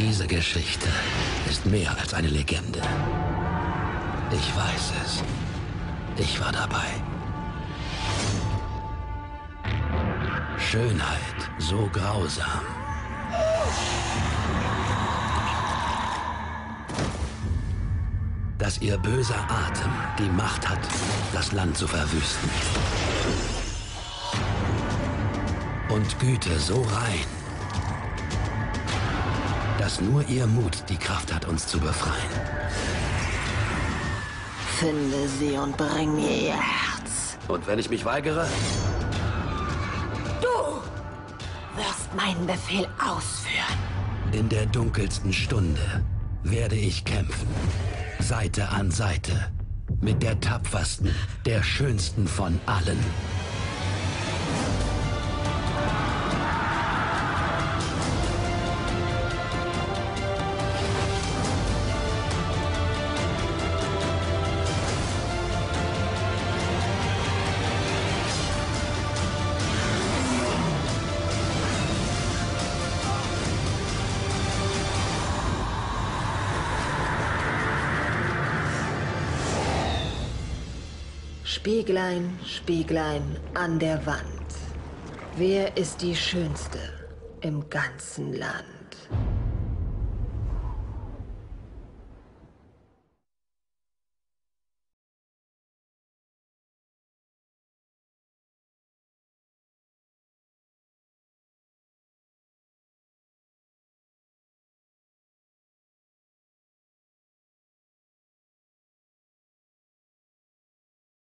Diese Geschichte ist mehr als eine Legende. Ich weiß es. Ich war dabei. Schönheit so grausam. Dass ihr böser Atem die Macht hat, das Land zu verwüsten. Und Güte so rein, dass nur ihr Mut die Kraft hat, uns zu befreien. Finde sie und bring mir ihr Herz. Und wenn ich mich weigere? Du wirst meinen Befehl ausführen. In der dunkelsten Stunde werde ich kämpfen. Seite an Seite. Mit der tapfersten, der schönsten von allen. Spieglein, Spieglein an der Wand. Wer ist die Schönste im ganzen Land?